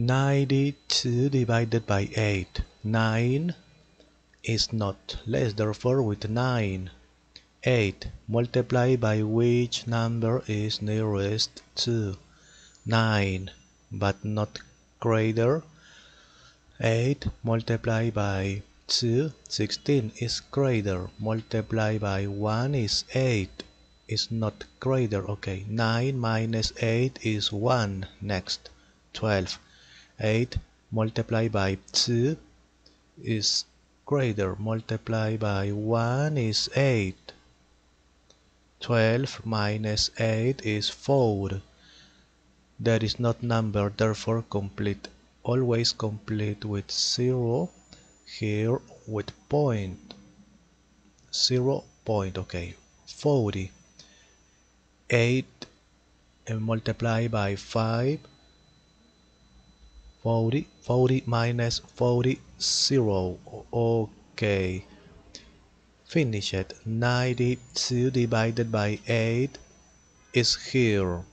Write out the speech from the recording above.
92 divided by 8. 9 is not less, therefore with 9. 8 multiplied by which number is nearest to 9 but not greater. 8 multiplied by 2 16 is greater. Multiplied by 1 is 8 is not greater. Okay 9 minus 8 is 1 next 12 8 multiplied by 2 is greater. Multiplied by 1 is 8 12 minus 8 is 4 that is not number therefore complete always complete with 0 here with point. 0 point okay. 40 8 and multiply by 5 40 40 minus 40 0 okay finish it 92 divided by 8 is here